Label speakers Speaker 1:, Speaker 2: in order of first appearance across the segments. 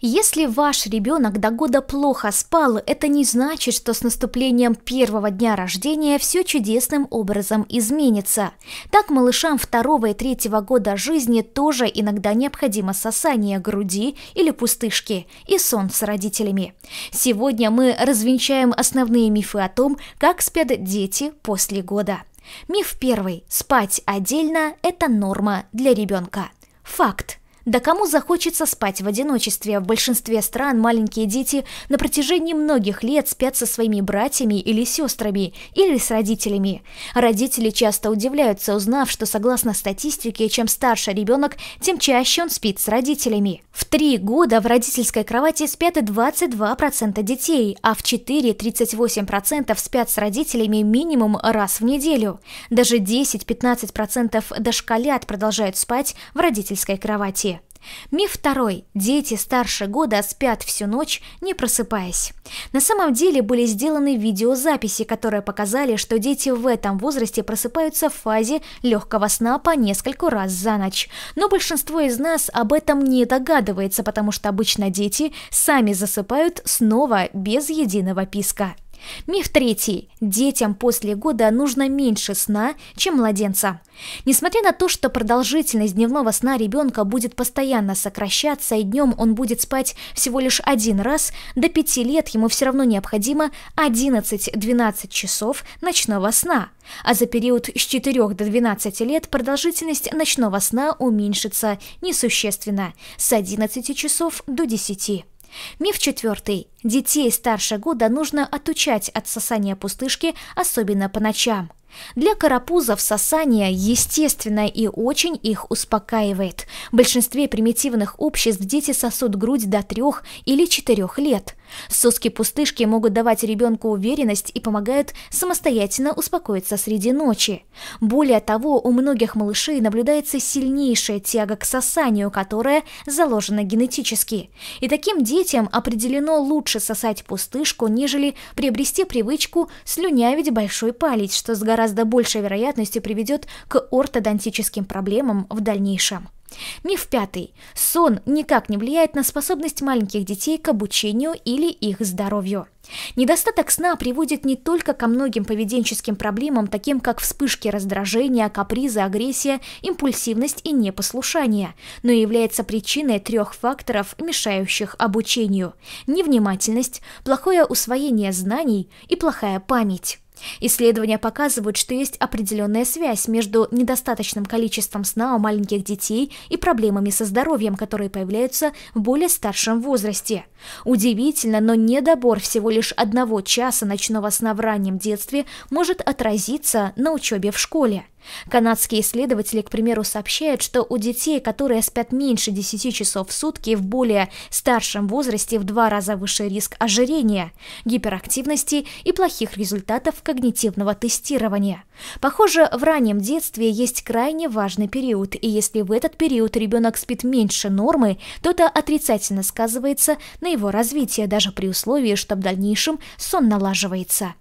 Speaker 1: Если ваш ребенок до года плохо спал, это не значит, что с наступлением первого дня рождения все чудесным образом изменится. Так малышам второго и третьего года жизни тоже иногда необходимо сосание груди или пустышки и сон с родителями. Сегодня мы развенчаем основные мифы о том, как спят дети после года. Миф первый. Спать отдельно – это норма для ребенка. Факт. Да кому захочется спать в одиночестве? В большинстве стран маленькие дети на протяжении многих лет спят со своими братьями или сестрами, или с родителями. Родители часто удивляются, узнав, что согласно статистике, чем старше ребенок, тем чаще он спит с родителями. В три года в родительской кровати спят 22% детей, а в 4 – 38% спят с родителями минимум раз в неделю. Даже 10-15% дошколят продолжают спать в родительской кровати. Миф второй. Дети старше года спят всю ночь, не просыпаясь. На самом деле были сделаны видеозаписи, которые показали, что дети в этом возрасте просыпаются в фазе легкого сна по нескольку раз за ночь. Но большинство из нас об этом не догадывается, потому что обычно дети сами засыпают снова без единого писка. Миф третий. Детям после года нужно меньше сна, чем младенцам. Несмотря на то, что продолжительность дневного сна ребенка будет постоянно сокращаться и днем он будет спать всего лишь один раз, до 5 лет ему все равно необходимо 11-12 часов ночного сна. А за период с 4 до 12 лет продолжительность ночного сна уменьшится несущественно с 11 часов до 10. Миф четвертый. Детей старше года нужно отучать от сосания пустышки, особенно по ночам. Для карапузов сосание естественно и очень их успокаивает. В большинстве примитивных обществ дети сосут грудь до трех или четырех лет. Соски-пустышки могут давать ребенку уверенность и помогают самостоятельно успокоиться среди ночи. Более того, у многих малышей наблюдается сильнейшая тяга к сосанию, которая заложена генетически. И таким детям определено лучше сосать пустышку, нежели приобрести привычку слюнявить большой палец, что с гораздо большей вероятностью приведет к ортодонтическим проблемам в дальнейшем. Миф пятый. Сон никак не влияет на способность маленьких детей к обучению или их здоровью. Недостаток сна приводит не только ко многим поведенческим проблемам, таким как вспышки раздражения, капризы, агрессия, импульсивность и непослушание, но и является причиной трех факторов, мешающих обучению – невнимательность, плохое усвоение знаний и плохая память. Исследования показывают, что есть определенная связь между недостаточным количеством сна у маленьких детей и проблемами со здоровьем, которые появляются в более старшем возрасте. Удивительно, но недобор всего лишь одного часа ночного сна в раннем детстве может отразиться на учебе в школе. Канадские исследователи, к примеру, сообщают, что у детей, которые спят меньше 10 часов в сутки, в более старшем возрасте в два раза выше риск ожирения, гиперактивности и плохих результатов когнитивного тестирования. Похоже, в раннем детстве есть крайне важный период, и если в этот период ребенок спит меньше нормы, то это отрицательно сказывается на его развитии, даже при условии, что в дальнейшем сон налаживается.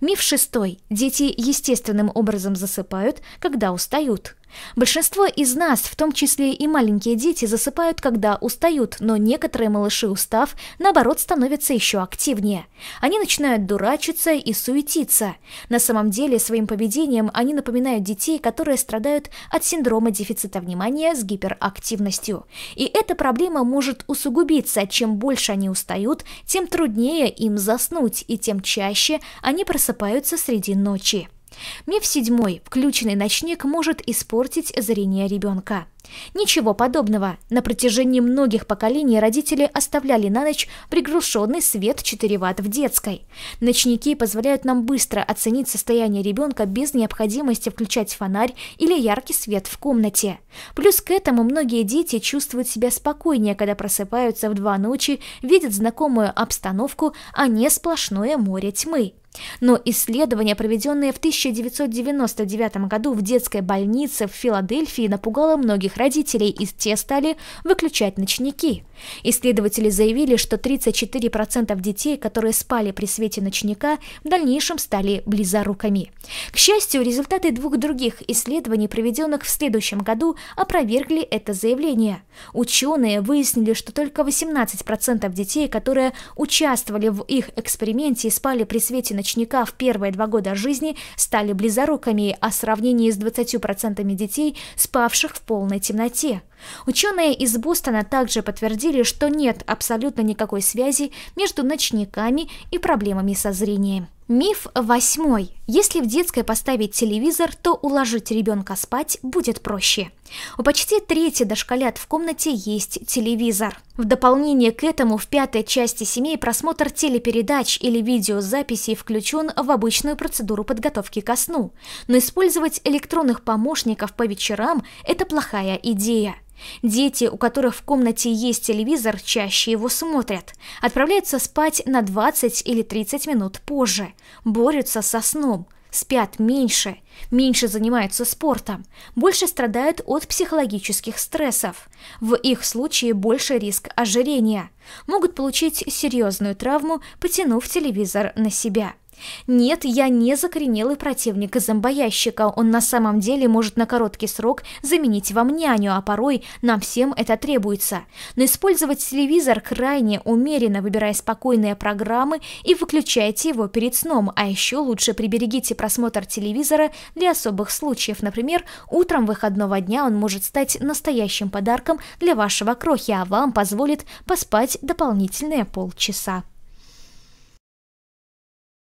Speaker 1: Миф шестой. Дети естественным образом засыпают, когда устают. Большинство из нас, в том числе и маленькие дети, засыпают, когда устают, но некоторые малыши, устав, наоборот, становятся еще активнее. Они начинают дурачиться и суетиться. На самом деле, своим поведением они напоминают детей, которые страдают от синдрома дефицита внимания с гиперактивностью. И эта проблема может усугубиться. Чем больше они устают, тем труднее им заснуть, и тем чаще они просыпаются среди ночи. Миф седьмой. Включенный ночник может испортить зрение ребенка. Ничего подобного. На протяжении многих поколений родители оставляли на ночь приглушенный свет 4 Вт в детской. Ночники позволяют нам быстро оценить состояние ребенка без необходимости включать фонарь или яркий свет в комнате. Плюс к этому многие дети чувствуют себя спокойнее, когда просыпаются в два ночи, видят знакомую обстановку, а не сплошное море тьмы. Но исследование, проведенное в 1999 году в детской больнице в Филадельфии, напугало многих родителей, и те стали выключать ночники. Исследователи заявили, что 34% детей, которые спали при свете ночника, в дальнейшем стали близоруками. К счастью, результаты двух других исследований, проведенных в следующем году, опровергли это заявление. Ученые выяснили, что только 18% детей, которые участвовали в их эксперименте и спали при свете ночника в первые два года жизни, стали близоруками, о сравнении с 20% детей, спавших в полной темноте. Ученые из Бостона также подтвердили, что нет абсолютно никакой связи между ночниками и проблемами со зрением. Миф восьмой. Если в детской поставить телевизор, то уложить ребенка спать будет проще. У почти трети дошколят в комнате есть телевизор. В дополнение к этому в пятой части семей просмотр телепередач или видеозаписей включен в обычную процедуру подготовки ко сну. Но использовать электронных помощников по вечерам – это плохая идея. Дети, у которых в комнате есть телевизор, чаще его смотрят. Отправляются спать на 20 или 30 минут позже. Борются со сном. Спят меньше, меньше занимаются спортом, больше страдают от психологических стрессов. В их случае больше риск ожирения. Могут получить серьезную травму, потянув телевизор на себя. Нет, я не закоренелый противник зомбоящика, он на самом деле может на короткий срок заменить вам няню, а порой нам всем это требуется. Но использовать телевизор крайне умеренно, выбирая спокойные программы и выключайте его перед сном, а еще лучше приберегите просмотр телевизора для особых случаев, например, утром выходного дня он может стать настоящим подарком для вашего крохи, а вам позволит поспать дополнительные полчаса.